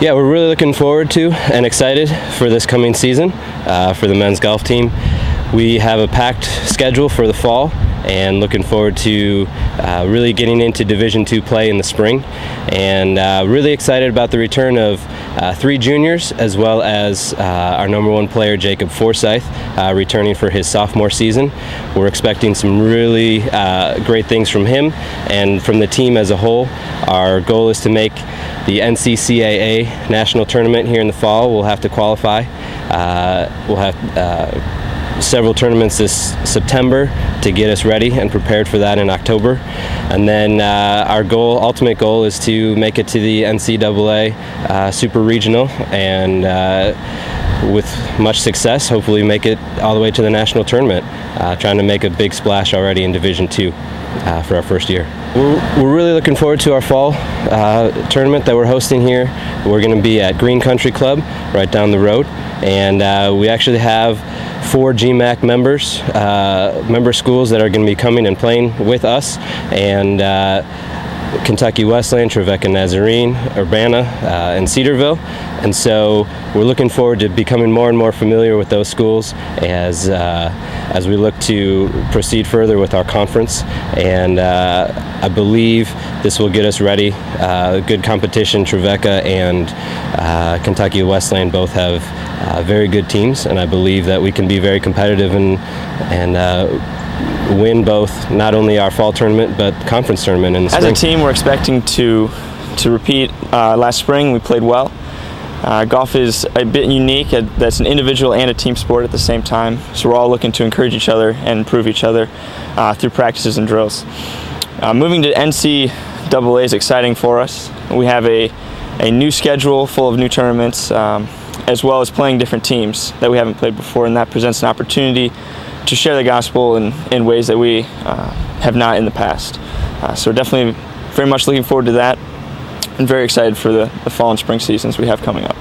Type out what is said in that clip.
Yeah, we're really looking forward to and excited for this coming season uh, for the men's golf team. We have a packed schedule for the fall and looking forward to uh, really getting into Division II play in the spring. And uh, really excited about the return of uh, three juniors as well as uh, our number one player, Jacob Forsyth, uh, returning for his sophomore season. We're expecting some really uh, great things from him and from the team as a whole. Our goal is to make the NCCAA national tournament here in the fall. We'll have to qualify. Uh, we'll have uh, several tournaments this September to get us ready and prepared for that in October. And then uh, our goal, ultimate goal, is to make it to the NCAA uh, Super Regional and uh, with much success, hopefully make it all the way to the national tournament. Uh, trying to make a big splash already in Division Two uh, for our first year. We're, we're really looking forward to our fall uh, tournament that we're hosting here. We're going to be at Green Country Club right down the road, and uh, we actually have four GMAC members, uh, member schools that are going to be coming and playing with us, and uh, Kentucky Wesleyan, Trevecca Nazarene, Urbana, uh, and Cedarville. And so we're looking forward to becoming more and more familiar with those schools as, uh, as we look to proceed further with our conference. And uh, I believe this will get us ready. Uh, good competition, Trevecca and uh, Kentucky Wesleyan both have uh, very good teams, and I believe that we can be very competitive and, and win both not only our fall tournament but conference tournament in the As a team, we're expecting to to repeat uh, last spring. We played well. Uh, golf is a bit unique. uh, That's an individual and a team sport at the same time. So we're all looking to encourage each other and improve each other uh, through practices and drills. Uh, moving to NCAA is exciting for us. We have a, a new schedule full of new tournaments, um, as well as playing different teams that we haven't played before, and that presents an opportunity to share the gospel in, in ways that we uh, have not in the past. Uh, so definitely very much looking forward to that and very excited for the, the fall and spring seasons we have coming up.